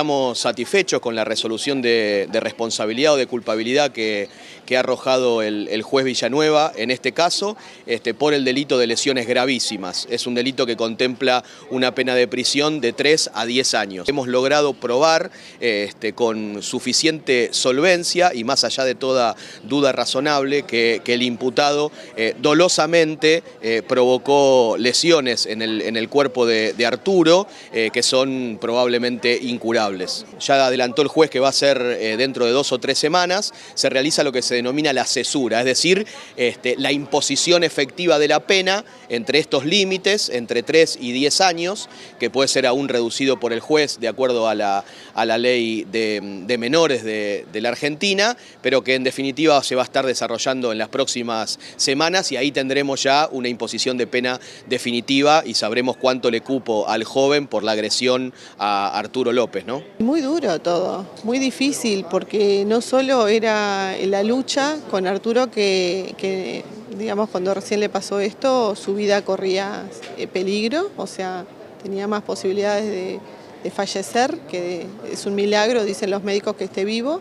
Estamos satisfechos con la resolución de, responsabilidad o de culpabilidad que, ha arrojado el, juez Villanueva en este caso este, por el delito de lesiones gravísimas. Es un delito que contempla una pena de prisión de 3 a 10 años. Hemos logrado probar este, con suficiente solvencia y más allá de toda duda razonable que, el imputado eh, dolosamente eh, provocó lesiones en el, cuerpo de, Arturo eh, que son probablemente incurables ya adelantó el juez que va a ser dentro de dos o tres semanas, se realiza lo que se denomina la cesura, es decir, este, la imposición efectiva de la pena entre estos límites, entre 3 y 10 años, que puede ser aún reducido por el juez de acuerdo a la, a la ley de, menores de, la Argentina, pero que en definitiva se va a estar desarrollando en las próximas semanas y ahí tendremos ya una imposición de pena definitiva y sabremos cuánto le cupo al joven por la agresión a Arturo López. Muy duro todo, muy difícil, porque no solo era la con Arturo que, digamos, cuando recién le pasó esto, su vida corría eh, peligro, o sea, tenía más posibilidades de, fallecer, que es un milagro, dicen los médicos, que esté vivo.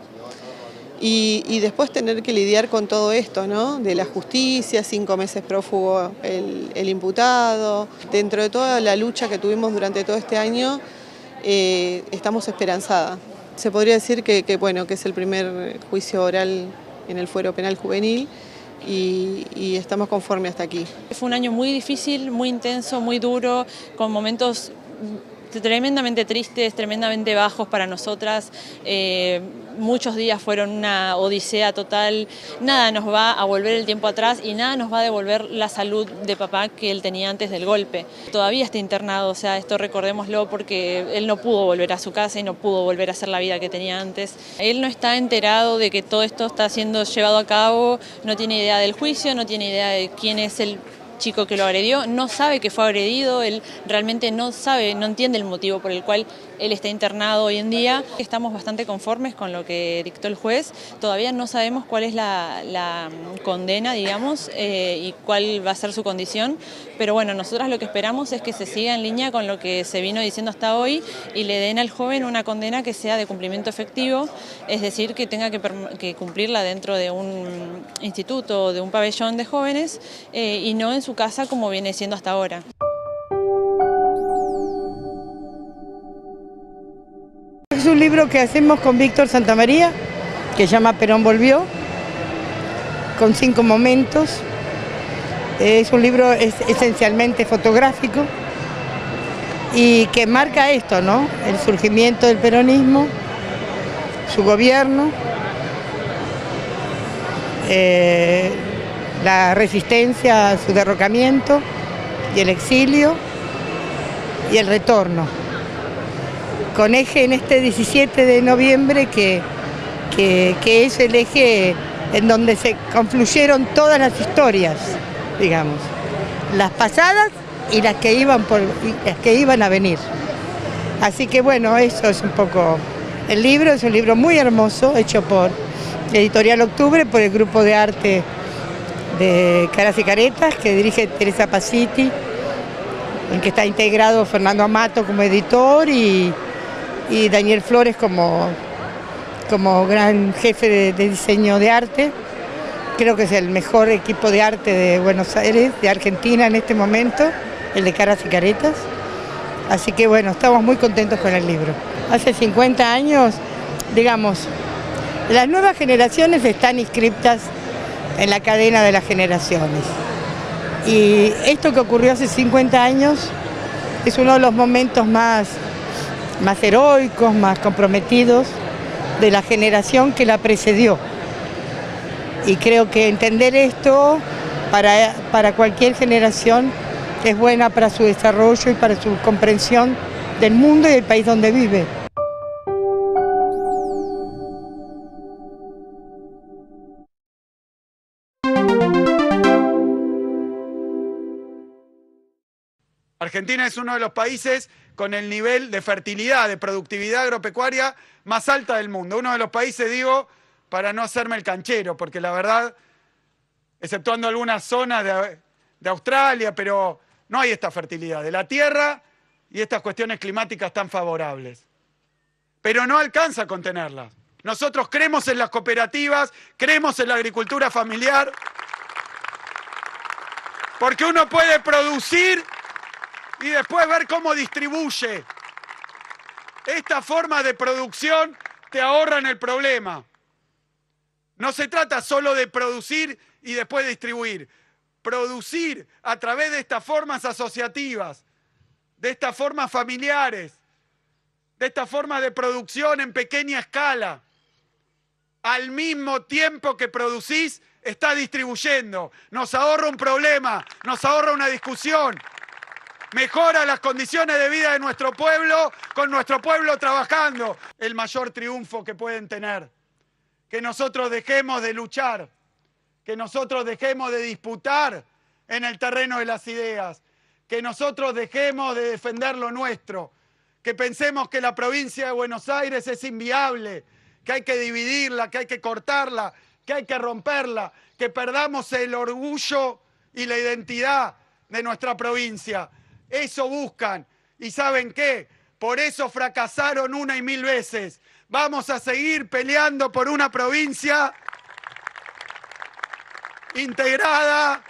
Y, después tener que lidiar con todo esto, ¿no? De la justicia, cinco meses prófugo el, el imputado. Dentro de toda la lucha que tuvimos durante todo este año, eh, estamos esperanzadas. Se podría decir que, bueno, que es el primer juicio oral en el fuero penal juvenil y, estamos conformes hasta aquí. Fue un año muy difícil, muy intenso, muy duro, con momentos tremendamente tristes, tremendamente bajos para nosotras. Eh, muchos días fueron una odisea total. Nada nos va a volver el tiempo atrás y nada nos va a devolver la salud de papá que él tenía antes del golpe. Todavía está internado, o sea, esto recordémoslo porque él no pudo volver a su casa y no pudo volver a hacer la vida que tenía antes. Él no está enterado de que todo esto está siendo llevado a cabo, no tiene idea del juicio, no tiene idea de quién es el chico que lo agredió no sabe que fue agredido, él realmente no sabe, no entiende el motivo por el cual él está internado hoy en día. Estamos bastante conformes con lo que dictó el juez, todavía no sabemos cuál es la, condena, digamos, eh, y cuál va a ser su condición, pero bueno, nosotras lo que esperamos es que se siga en línea con lo que se vino diciendo hasta hoy y le den al joven una condena que sea de cumplimiento efectivo, es decir, que tenga que, cumplirla dentro de un instituto o de un pabellón de jóvenes eh, y no en su casa como viene siendo hasta ahora. Es un libro que hacemos con Víctor Santamaría, que llama Perón Volvió, con cinco momentos. Es un libro esencialmente fotográfico y que marca esto, ¿no? El surgimiento del peronismo, su gobierno, eh, la resistencia a su derrocamiento y el exilio y el retorno. Con eje en este 17 de noviembre que, que, es el eje en donde se confluyeron todas las historias, digamos, las pasadas y las que iban, por, las que iban a venir. Así que bueno, eso es un poco... El libro es un libro muy hermoso, hecho por Editorial Octubre, por el grupo de arte de Caras y Caretas, que dirige Teresa Paciti, en que está integrado Fernando Amato como editor y, Daniel Flores como, como gran jefe de, diseño de arte. Creo que es el mejor equipo de arte de Buenos Aires, de Argentina en este momento, el de Caras y Caretas. Así que bueno, estamos muy contentos con el libro. Hace 50 años, digamos, las nuevas generaciones están inscriptas en la cadena de las generaciones. Y esto que ocurrió hace 50 años es uno de los momentos más, más heroicos, más comprometidos de la generación que la precedió. Y creo que entender esto para, para cualquier generación es buena para su desarrollo y para su comprensión del mundo y del país donde vive. Argentina es uno de los países con el nivel de fertilidad, de productividad agropecuaria más alta del mundo. Uno de los países, digo, para no hacerme el canchero, porque la verdad, exceptuando algunas zonas de, Australia, pero no hay esta fertilidad de la tierra y estas cuestiones climáticas tan favorables. pero no alcanza a contenerlas. Nosotros creemos en las cooperativas, creemos en la agricultura familiar, porque uno puede producir y después ver cómo distribuye. Esta forma de producción te ahorra en el problema. No se trata solo de producir y después distribuir. Producir a través de estas formas asociativas, de estas formas familiares, de estas formas de producción en pequeña escala. Al mismo tiempo que producís, está distribuyendo. Nos ahorra un problema, nos ahorra una discusión. Mejora las condiciones de vida de nuestro pueblo con nuestro pueblo trabajando. El mayor triunfo que pueden tener. Que nosotros dejemos de luchar, que nosotros dejemos de disputar en el terreno de las ideas, que nosotros dejemos de defender lo nuestro, que pensemos que la provincia de Buenos Aires es inviable, que hay que dividirla, que hay que cortarla, que hay que romperla, que perdamos el orgullo y la identidad de nuestra provincia. Eso buscan. ¿Y saben qué? Por eso fracasaron una y mil veces. Vamos a seguir peleando por una provincia integrada,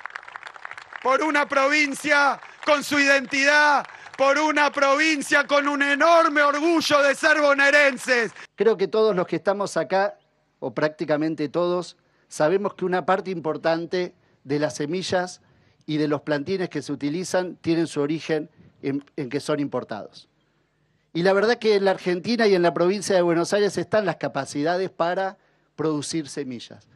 por una provincia con su identidad, por una provincia con un enorme orgullo de ser bonaerenses. Creo que todos los que estamos acá, o prácticamente todos, sabemos que una parte importante de las semillas y de los plantines que se utilizan tienen su origen en, que son importados. Y la verdad que en la Argentina y en la provincia de Buenos Aires están las capacidades para producir semillas.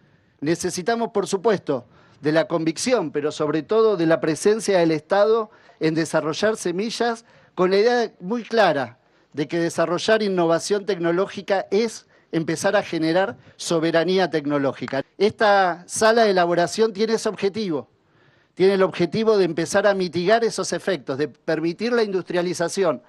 Necesitamos, por supuesto, de la convicción, pero sobre todo de la presencia del Estado en desarrollar semillas con la idea muy clara de que desarrollar innovación tecnológica es empezar a generar soberanía tecnológica. Esta sala de elaboración tiene ese objetivo, tiene el objetivo de empezar a mitigar esos efectos, de permitir la industrialización.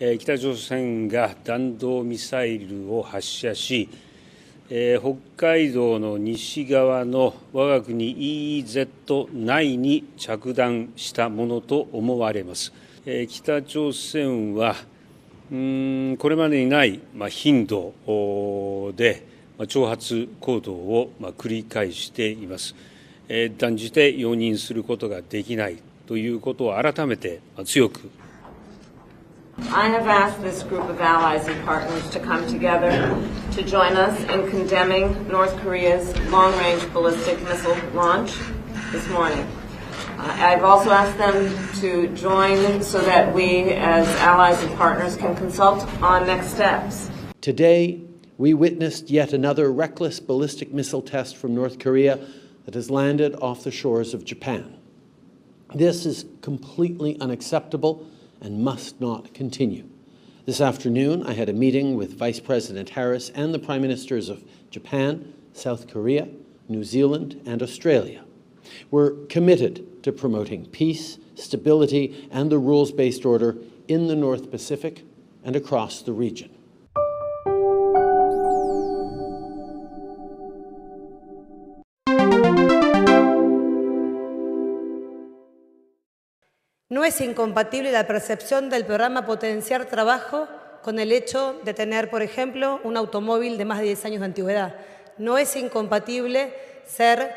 北朝鮮が弾道ミサイルを発射し、北海道の西側の我が国 EEZ 内に着弾したものと思われます。北朝鮮はこれまでにない頻度で挑発行動を繰り返しています。断じて容認することができないということを改めて強く I have asked this group of allies and partners to come together to join us in condemning North Korea's long-range ballistic missile launch this morning. Uh, I've also asked them to join so that we, as allies and partners, can consult on next steps. Today, we witnessed yet another reckless ballistic missile test from North Korea that has landed off the shores of Japan. This is completely unacceptable and must not continue. This afternoon, I had a meeting with Vice President Harris and the Prime Ministers of Japan, South Korea, New Zealand, and Australia. We're committed to promoting peace, stability, and the rules based order in the North Pacific and across the region. Es incompatible la percepción del programa Potenciar Trabajo con el hecho de tener, por ejemplo, un automóvil de más de 10 años de antigüedad. No es incompatible ser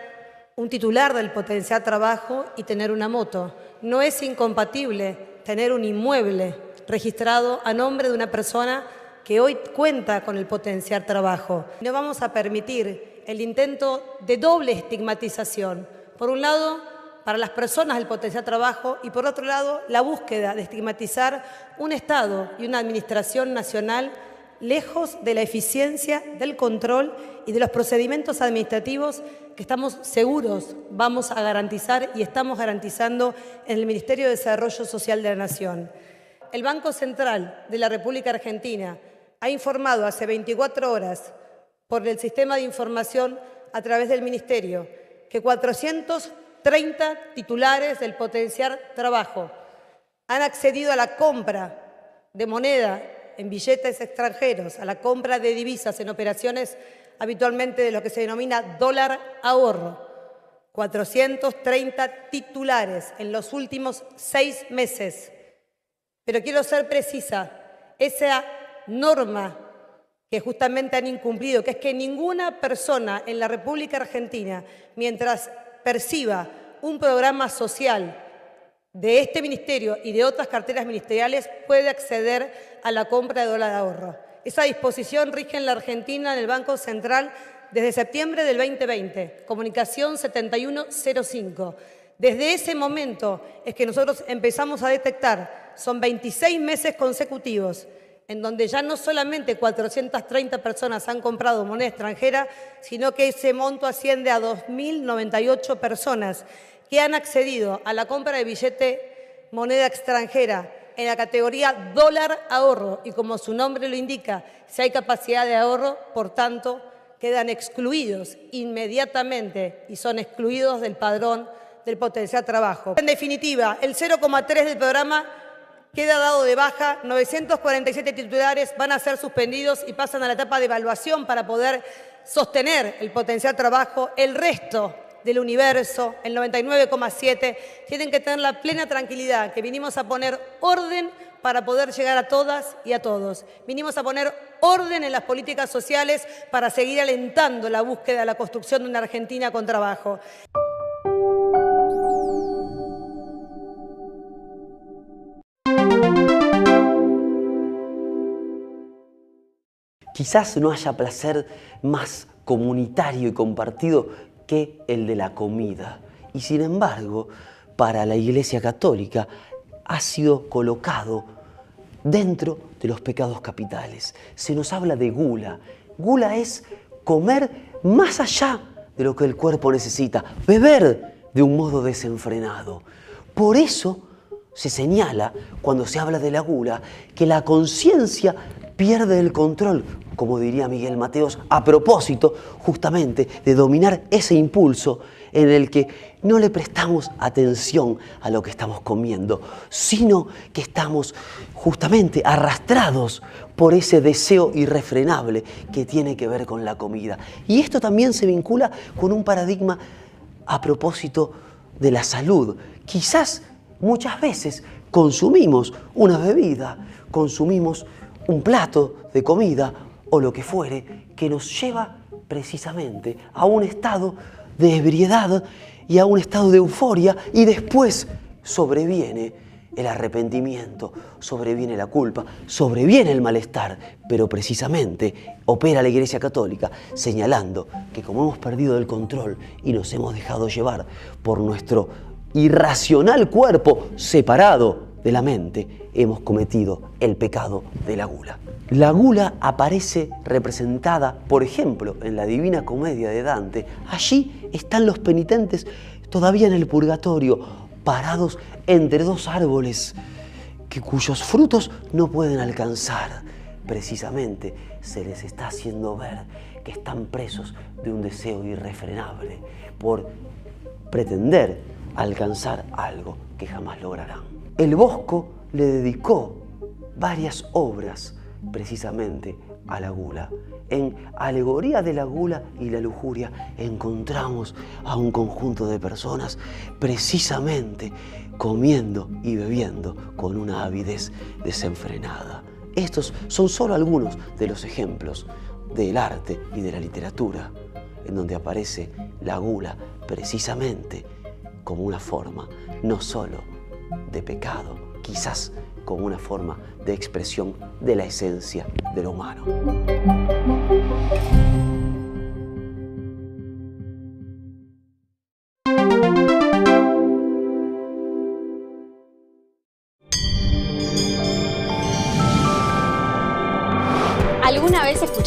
un titular del Potenciar Trabajo y tener una moto. No es incompatible tener un inmueble registrado a nombre de una persona que hoy cuenta con el Potenciar Trabajo. No vamos a permitir el intento de doble estigmatización. Por un lado, para las personas del potencial trabajo y por otro lado la búsqueda de estigmatizar un Estado y una Administración nacional lejos de la eficiencia, del control y de los procedimientos administrativos que estamos seguros vamos a garantizar y estamos garantizando en el Ministerio de Desarrollo Social de la Nación. El Banco Central de la República Argentina ha informado hace 24 horas por el sistema de información a través del Ministerio que 400 430 titulares del potenciar trabajo han accedido a la compra de moneda en billetes extranjeros, a la compra de divisas en operaciones habitualmente de lo que se denomina dólar ahorro. 430 titulares en los últimos seis meses. Pero quiero ser precisa, esa norma que justamente han incumplido, que es que ninguna persona en la República Argentina, mientras perciba un programa social de este ministerio y de otras carteras ministeriales, puede acceder a la compra de dólar de ahorro. Esa disposición rige en la Argentina en el Banco Central desde septiembre del 2020, comunicación 7105. Desde ese momento es que nosotros empezamos a detectar, son 26 meses consecutivos, en donde ya no solamente 430 personas han comprado moneda extranjera, sino que ese monto asciende a 2.098 personas que han accedido a la compra de billete moneda extranjera en la categoría dólar ahorro y como su nombre lo indica, si hay capacidad de ahorro, por tanto, quedan excluidos inmediatamente y son excluidos del padrón del potencial trabajo. En definitiva, el 0,3 del programa queda dado de baja, 947 titulares van a ser suspendidos y pasan a la etapa de evaluación para poder sostener el potencial trabajo. El resto del universo, el 99,7, tienen que tener la plena tranquilidad que vinimos a poner orden para poder llegar a todas y a todos. Vinimos a poner orden en las políticas sociales para seguir alentando la búsqueda la construcción de una Argentina con trabajo. Quizás no haya placer más comunitario y compartido que el de la comida. Y sin embargo, para la Iglesia Católica ha sido colocado dentro de los pecados capitales. Se nos habla de gula. Gula es comer más allá de lo que el cuerpo necesita, beber de un modo desenfrenado. Por eso se señala, cuando se habla de la gula, que la conciencia pierde el control, como diría Miguel Mateos, a propósito justamente de dominar ese impulso en el que no le prestamos atención a lo que estamos comiendo, sino que estamos justamente arrastrados por ese deseo irrefrenable que tiene que ver con la comida. Y esto también se vincula con un paradigma a propósito de la salud. Quizás muchas veces consumimos una bebida, consumimos un plato de comida o lo que fuere que nos lleva precisamente a un estado de ebriedad y a un estado de euforia y después sobreviene el arrepentimiento, sobreviene la culpa, sobreviene el malestar, pero precisamente opera la Iglesia Católica señalando que como hemos perdido el control y nos hemos dejado llevar por nuestro irracional cuerpo separado de la mente, hemos cometido el pecado de la gula. La gula aparece representada, por ejemplo, en la Divina Comedia de Dante. Allí están los penitentes todavía en el purgatorio, parados entre dos árboles que, cuyos frutos no pueden alcanzar. Precisamente se les está haciendo ver que están presos de un deseo irrefrenable por pretender alcanzar algo que jamás lograrán. El Bosco le dedicó varias obras precisamente a la gula. En Alegoría de la gula y la lujuria encontramos a un conjunto de personas precisamente comiendo y bebiendo con una avidez desenfrenada. Estos son solo algunos de los ejemplos del arte y de la literatura en donde aparece la gula precisamente como una forma no solo de pecado, quizás como una forma de expresión de la esencia de lo humano.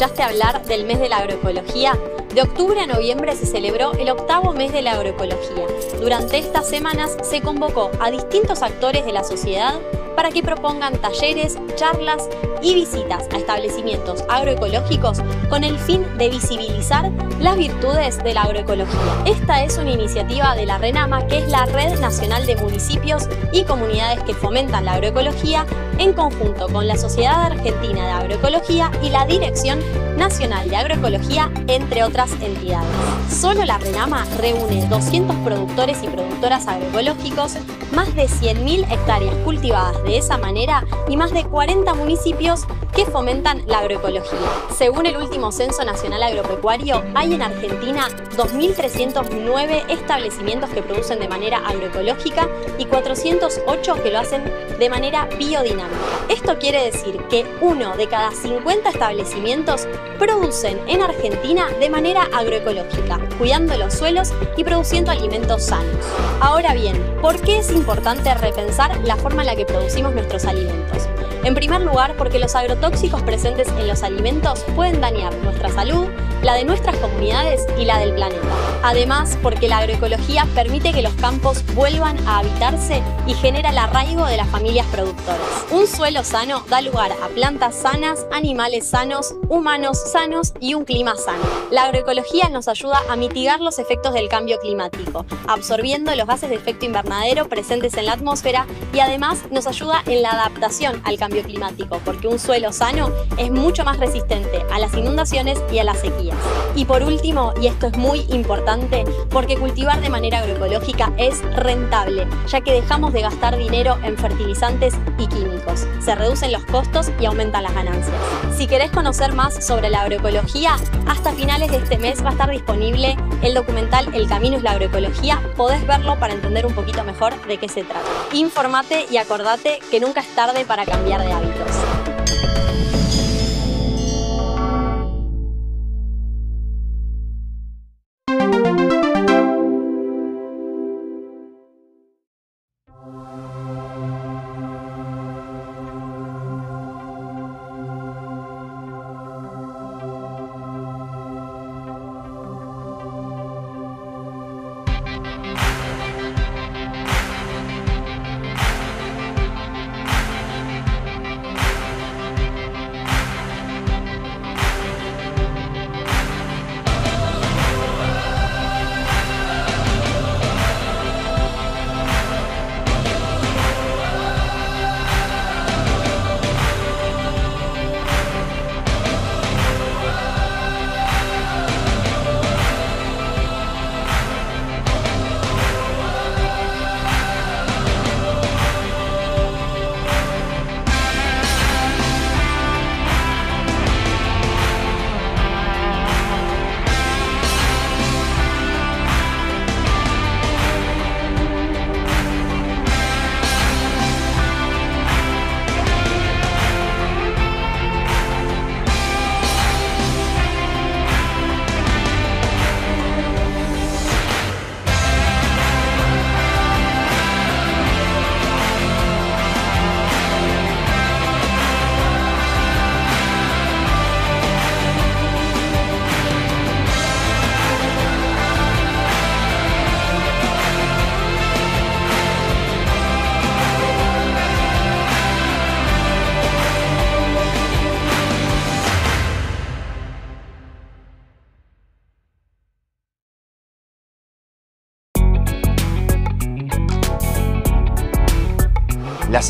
Escuchaste hablar del mes de la agroecología? De octubre a noviembre se celebró el octavo mes de la agroecología. Durante estas semanas se convocó a distintos actores de la sociedad para que propongan talleres, charlas y visitas a establecimientos agroecológicos con el fin de visibilizar las virtudes de la agroecología. Esta es una iniciativa de la RENAMA, que es la Red Nacional de Municipios y Comunidades que fomentan la agroecología, en conjunto con la Sociedad Argentina de Agroecología y la Dirección Nacional de Agroecología, entre otras entidades. Solo la RENAMA reúne 200 productores y productoras agroecológicos, más de 100.000 hectáreas cultivadas de esa manera y más de 40 municipios que fomentan la agroecología. Según el último Censo Nacional Agropecuario, hay en Argentina 2.309 establecimientos que producen de manera agroecológica y 408 que lo hacen de manera biodinámica. Esto quiere decir que uno de cada 50 establecimientos producen en Argentina de manera agroecológica, cuidando los suelos y produciendo alimentos sanos. Ahora bien, ¿por qué es importante repensar la forma en la que producimos nuestros alimentos? En primer lugar, porque los agrotóxicos presentes en los alimentos pueden dañar nuestra salud, la de nuestras comunidades y la del planeta. Además, porque la agroecología permite que los campos vuelvan a habitarse y genera el arraigo de las familias productoras. Un suelo sano da lugar a plantas sanas, animales sanos, humanos sanos y un clima sano. La agroecología nos ayuda a mitigar los efectos del cambio climático, absorbiendo los gases de efecto invernadero presentes en la atmósfera y además nos ayuda en la adaptación al cambio climático, porque un suelo sano es mucho más resistente a las inundaciones y a las sequías. Y por último, y esto es muy importante, porque cultivar de manera agroecológica es rentable, ya que dejamos de gastar dinero en fertilizantes y químicos. Se reducen los costos y aumentan las ganancias. Si querés conocer más sobre la agroecología, hasta finales de este mes va a estar disponible el documental El camino es la agroecología. Podés verlo para entender un poquito mejor de qué se trata. Informate y acordate que nunca es tarde para cambiar de hábitos.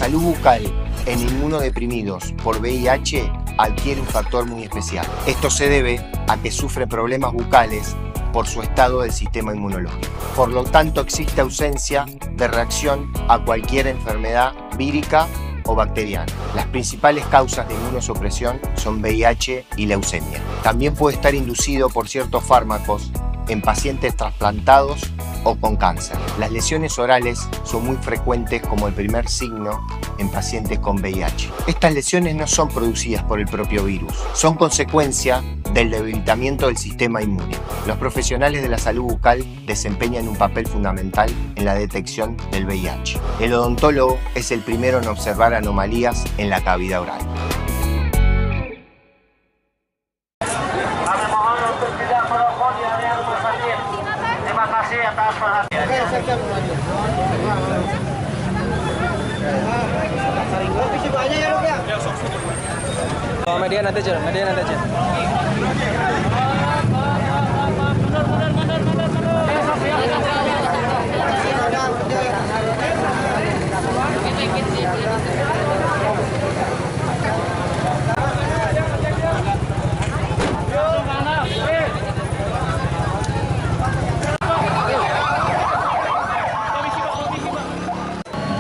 Salud bucal en inmunodeprimidos por VIH adquiere un factor muy especial. Esto se debe a que sufre problemas bucales por su estado del sistema inmunológico. Por lo tanto, existe ausencia de reacción a cualquier enfermedad vírica o bacteriana. Las principales causas de inmunosupresión son VIH y leucemia. También puede estar inducido por ciertos fármacos en pacientes trasplantados o con cáncer. Las lesiones orales son muy frecuentes como el primer signo en pacientes con VIH. Estas lesiones no son producidas por el propio virus, son consecuencia del debilitamiento del sistema inmune. Los profesionales de la salud bucal desempeñan un papel fundamental en la detección del VIH. El odontólogo es el primero en observar anomalías en la cavidad oral. Media nanti aja, media nanti aja.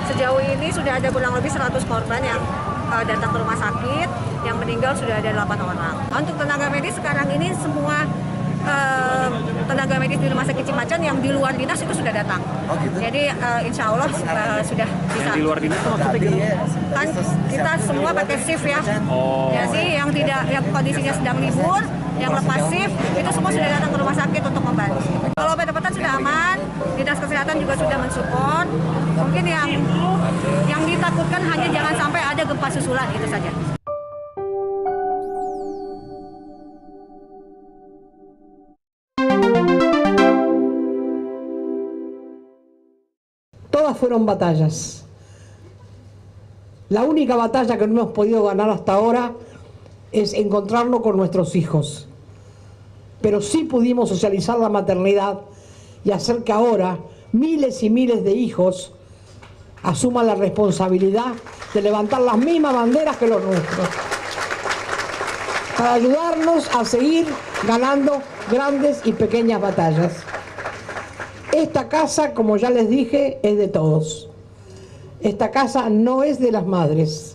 Sejauh ini sudah ada kurang lebih 100 korban yang uh, datang ke rumah sakit, yang meninggal sudah ada 8 orang. Untuk tenaga medis sekarang ini semua uh, tenaga medis di rumah sakit Cimacan yang di luar dinas itu sudah datang. Jadi uh, insya Allah uh, sudah bisa. Yang di luar dinas maksudnya Kan kita semua pakai shift ya. Oh. Ya sih, yang tidak yang kondisinya sedang libur, yang lepas shift itu semua sudah datang ke rumah sakit untuk membantu. Kalau obat-obatan sudah aman, dinas kesehatan juga sudah mensupport. Mungkin yang yang ditakutkan hanya jangan sampai ada gempa susulan itu saja. Todas fueron batallas. La única batalla que no hemos podido ganar hasta ahora es encontrarnos con nuestros hijos. Pero sí pudimos socializar la maternidad y hacer que ahora miles y miles de hijos asuman la responsabilidad de levantar las mismas banderas que los nuestros. Para ayudarnos a seguir ganando grandes y pequeñas batallas. Esta casa, como ya les dije, es de todos. Esta casa no es de las madres.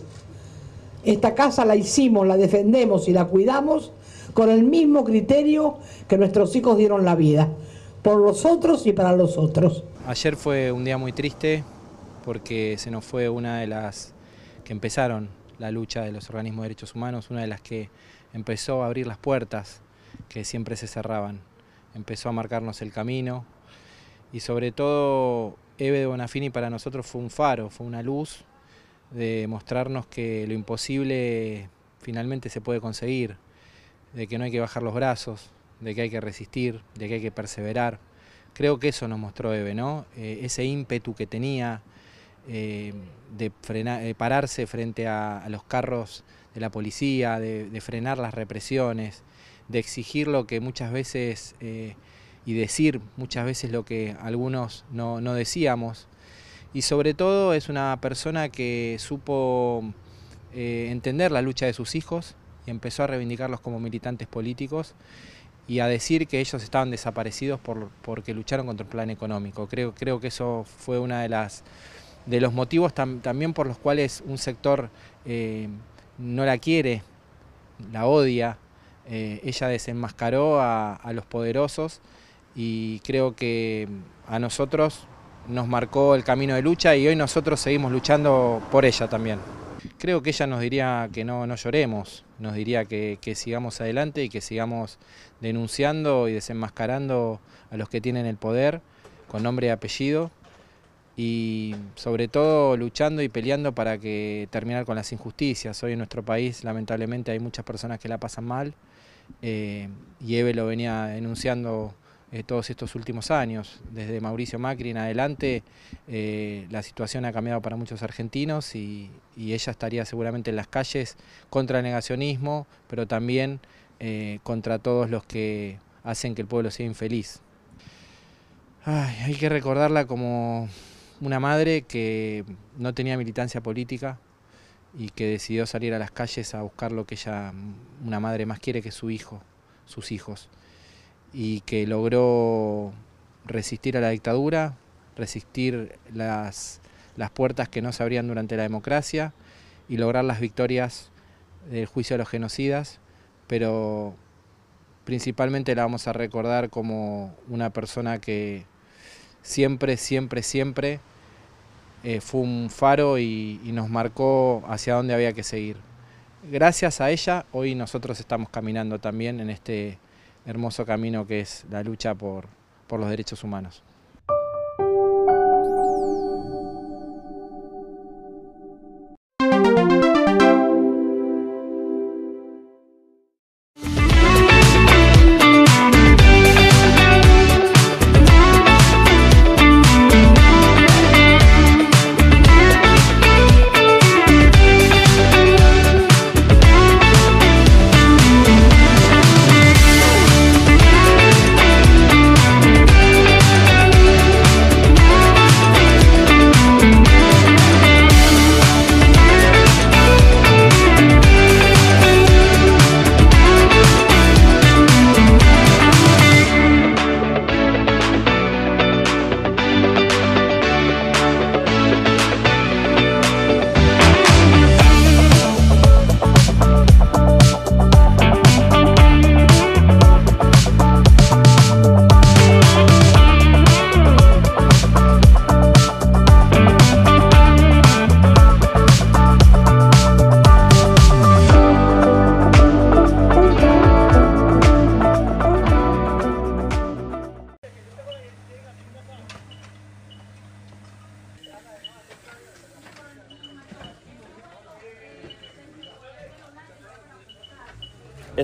Esta casa la hicimos, la defendemos y la cuidamos con el mismo criterio que nuestros hijos dieron la vida, por los otros y para los otros. Ayer fue un día muy triste porque se nos fue una de las que empezaron la lucha de los organismos de derechos humanos, una de las que empezó a abrir las puertas que siempre se cerraban, empezó a marcarnos el camino y sobre todo Eve de Bonafini para nosotros fue un faro, fue una luz de mostrarnos que lo imposible finalmente se puede conseguir, de que no hay que bajar los brazos, de que hay que resistir, de que hay que perseverar. Creo que eso nos mostró Eve, ¿no? Eh, ese ímpetu que tenía eh, de, frenar, de pararse frente a, los carros de la policía, de, frenar las represiones, de exigir lo que muchas veces eh, y decir muchas veces lo que algunos no, no decíamos. Y sobre todo es una persona que supo eh, entender la lucha de sus hijos y empezó a reivindicarlos como militantes políticos y a decir que ellos estaban desaparecidos por, porque lucharon contra el plan económico. Creo, creo que eso fue una de de los motivos tam, también por los cuales un sector eh, no la quiere, la odia. Eh, ella desenmascaró a, a los poderosos y creo que a nosotros nos marcó el camino de lucha y hoy nosotros seguimos luchando por ella también. Creo que ella nos diría que no, no lloremos, nos diría que, que, sigamos adelante y que sigamos denunciando y desenmascarando a los que tienen el poder con nombre y apellido y sobre todo luchando y peleando para que terminar con las injusticias. Hoy en nuestro país lamentablemente hay muchas personas que la pasan mal eh, y Eve lo venía denunciando eh, todos estos últimos años. Desde Mauricio Macri en adelante eh, la situación ha cambiado para muchos argentinos y, ella estaría seguramente en las calles contra el negacionismo, pero también eh, contra todos los que hacen que el pueblo sea infeliz. Ay, hay que recordarla como una madre que no tenía militancia política y que decidió salir a las calles a buscar lo que ella, una madre más quiere que su hijo, sus hijos y que logró resistir a la dictadura, resistir las, las puertas que no se abrían durante la democracia y lograr las victorias del juicio de los genocidas, pero principalmente la vamos a recordar como una persona que siempre, siempre, siempre eh, fue un faro y, y nos marcó hacia dónde había que seguir. Gracias a ella, hoy nosotros estamos caminando también en este hermoso camino que es la lucha por, por los derechos humanos.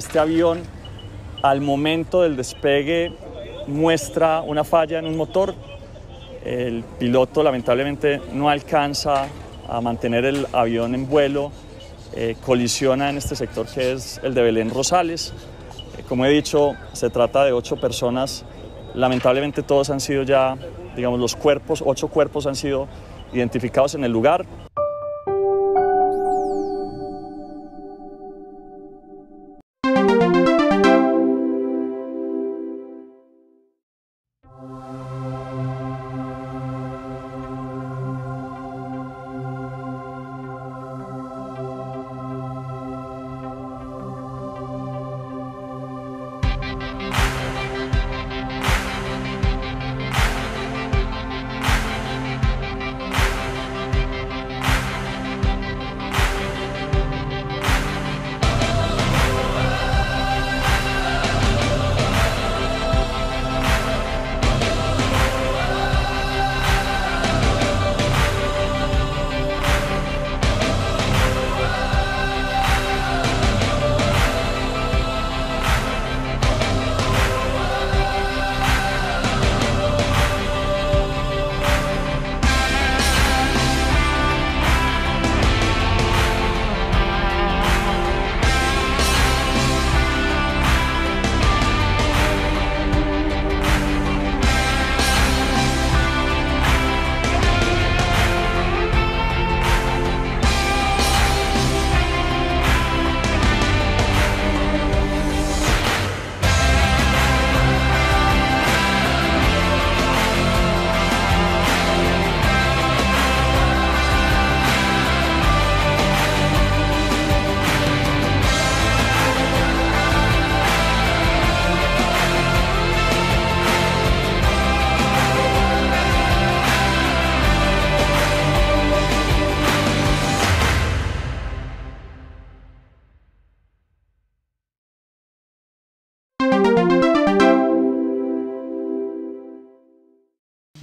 Este avión al momento del despegue muestra una falla en un motor. El piloto lamentablemente no alcanza a mantener el avión en vuelo, eh, colisiona en este sector que es el de Belén Rosales. Eh, como he dicho, se trata de ocho personas. Lamentablemente todos han sido ya, digamos, los cuerpos, ocho cuerpos han sido identificados en el lugar.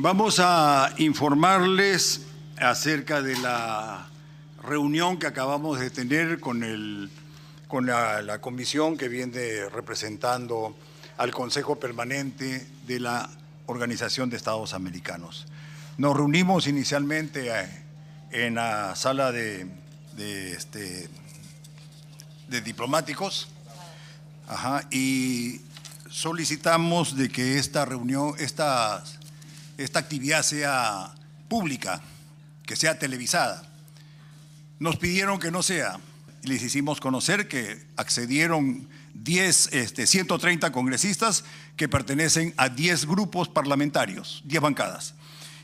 Vamos a informarles acerca de la reunión que acabamos de tener con, el, con la, la, comisión que viene representando al Consejo Permanente de la Organización de Estados Americanos. Nos reunimos inicialmente eh, en la sala de, este, de diplomáticos ajá, y solicitamos de que esta reunión, estas esta actividad sea pública, que sea televisada. Nos pidieron que no sea. Les hicimos conocer que accedieron 10, este, 130 congresistas que pertenecen a 10 grupos parlamentarios, 10 bancadas.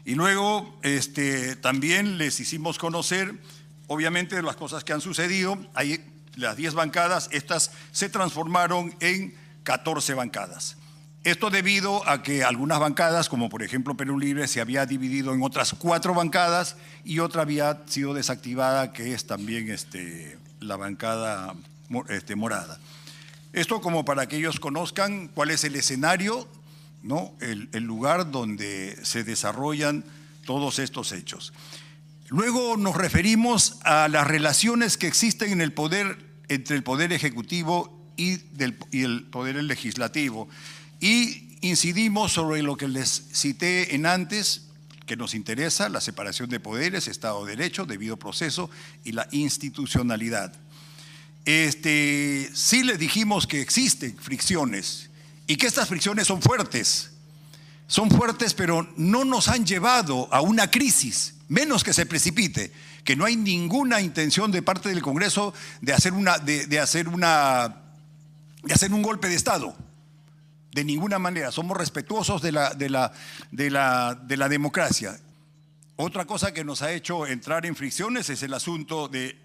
Y luego este, también les hicimos conocer, obviamente, las cosas que han sucedido. Hay las 10 bancadas, estas se transformaron en 14 bancadas. Esto debido a que algunas bancadas, como por ejemplo Perú Libre, se había dividido en otras cuatro bancadas y otra había sido desactivada, que es también este, la bancada este, morada. Esto como para que ellos conozcan cuál es el escenario, ¿no? el, lugar donde se desarrollan todos estos hechos. Luego nos referimos a las relaciones que existen en el poder, entre el poder ejecutivo y el poder legislativo. Y incidimos sobre lo que les cité en antes, que nos interesa, la separación de poderes, Estado de Derecho, debido proceso y la institucionalidad. Este, sí les dijimos que existen fricciones y que estas fricciones son fuertes. Son fuertes, pero no nos han llevado a una crisis, menos que se precipite, que no hay ninguna intención de parte del Congreso de hacer, una, de, de hacer, una, de hacer un golpe de Estado. De ninguna manera. Somos respetuosos de la, de la, de la, de la democracia. Otra cosa que nos ha hecho entrar en fricciones es el asunto de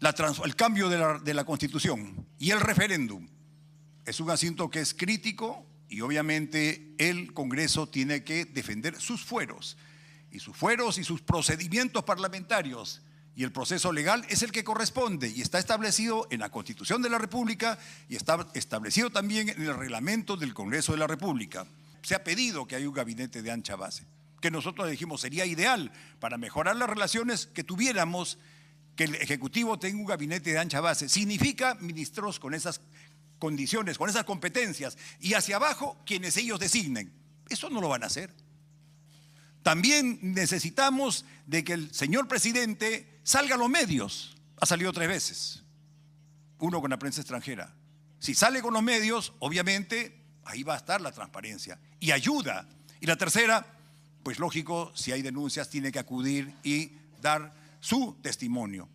la el cambio de la, de la constitución y el referéndum. Es un asunto que es crítico y obviamente el Congreso tiene que defender sus fueros y sus fueros y sus procedimientos parlamentarios y el proceso legal es el que corresponde y está establecido en la Constitución de la República y está establecido también en el reglamento del Congreso de la República. Se ha pedido que haya un gabinete de ancha base, que nosotros dijimos sería ideal para mejorar las relaciones que tuviéramos que el Ejecutivo tenga un gabinete de ancha base. Significa ministros con esas condiciones, con esas competencias, y hacia abajo quienes ellos designen. Eso no lo van a hacer. También necesitamos de que el señor presidente salga a los medios. Ha salido tres veces. Uno con la prensa extranjera. Si sale con los medios, obviamente ahí va a estar la transparencia y ayuda. Y la tercera, pues lógico, si hay denuncias, tiene que acudir y dar su testimonio.